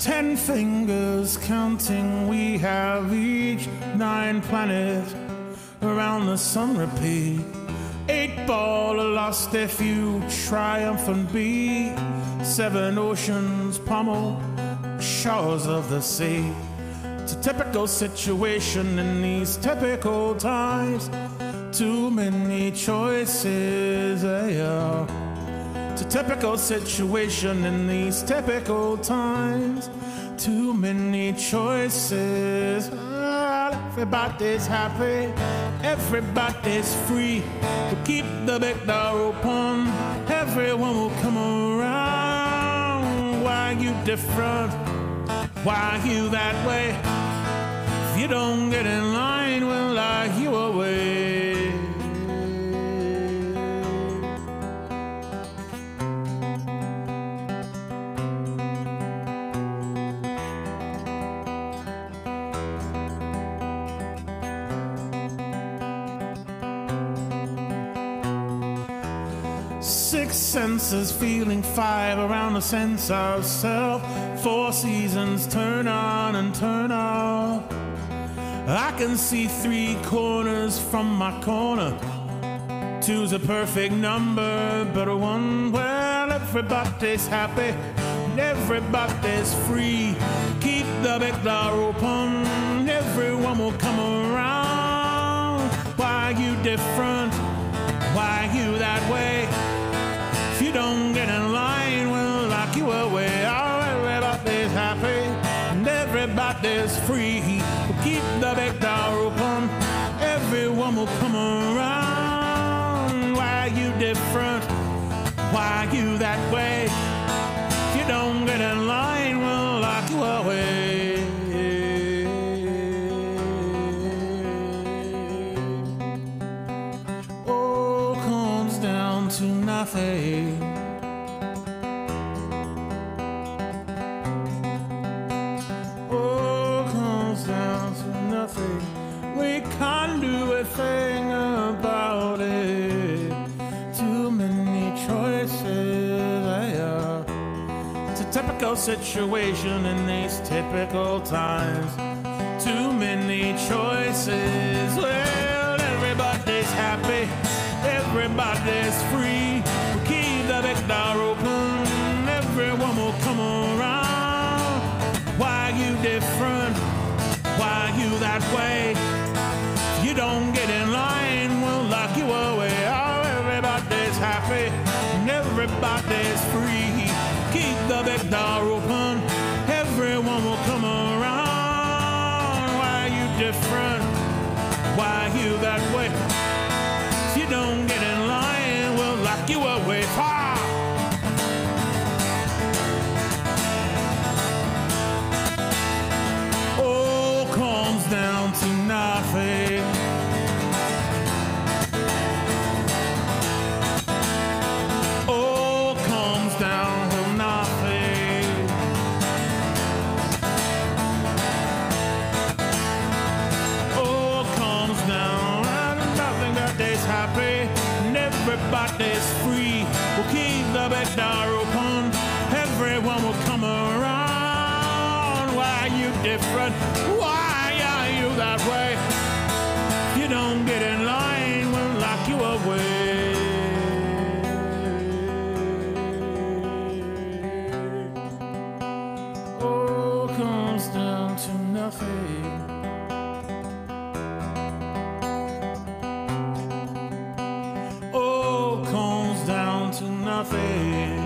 Ten fingers counting, we have each nine planets around the sun repeat. Eight ball lost if you triumphant be. Seven oceans pummel shores of the sea. It's a typical situation in these typical times. Too many choices, eh, yeah. Typical situation in these typical times. Too many choices. Everybody's happy, everybody's free. We'll keep the big door open, everyone will come around. Why are you different? Why are you that way? If you don't get in line, we'll lock you away. Six senses feeling five around the sense of self. Four seasons turn on and turn off. I can see three corners from my corner. Two's a perfect number, but a one, well, everybody's happy. Everybody's free. Keep the big door open. Everyone will come around. Why are you different? Everybody's free. We'll keep the back door open. Everyone will come around. Why you different? Why you that way? If you don't get in line, we'll lock you away. All comes down to nothing. Typical situation in these typical times. Too many choices. Well, everybody's happy, everybody's free. We keep the big different? Why you that everybody's free. We'll keep the back door open. Everyone will come around. Why are you different? Why are you that way? You don't get in line, we'll lock you away. Comes down to nothing. here.